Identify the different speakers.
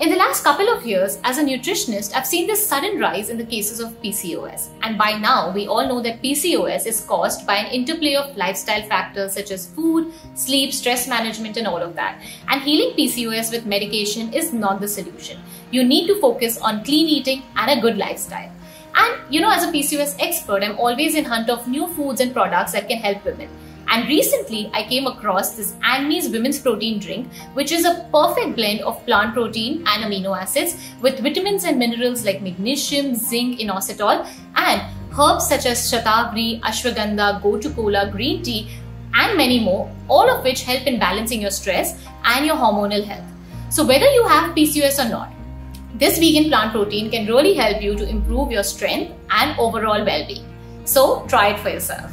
Speaker 1: In the last couple of years, as a nutritionist, I've seen this sudden rise in the cases of PCOS. And by now, we all know that PCOS is caused by an interplay of lifestyle factors such as food, sleep, stress management, and all of that. And healing PCOS with medication is not the solution. You need to focus on clean eating and a good lifestyle. And you know, as a PCOS expert, I'm always in hunt of new foods and products that can help women. And recently, I came across this andMe Women's Protein Drink, which is a perfect blend of plant protein and amino acids with vitamins and minerals like magnesium, zinc, inositol, and herbs such as shatavari, ashwagandha, gotu kola, green tea, and many more, all of which help in balancing your stress and your hormonal health. So, whether you have PCOS or not, this vegan plant protein can really help you to improve your strength and overall well being. So, try it for yourself.